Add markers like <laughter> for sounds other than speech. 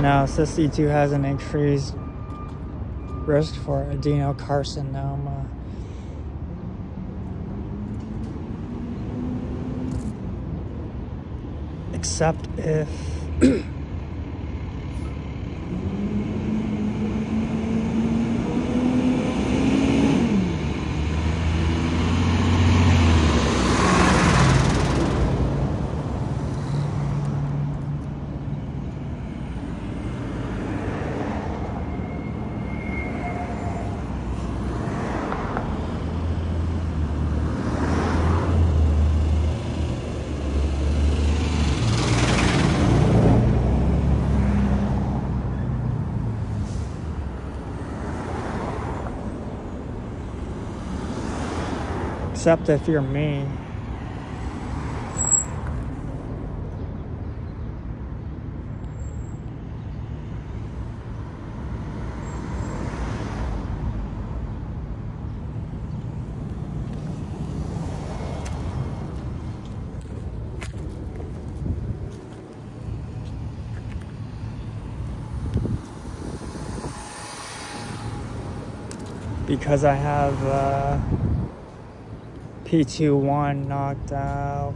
Now, CIS-C2 has an increased risk for adenocarcinoma. Except if <clears throat> except if you're me. Because I have uh, P21 knocked out.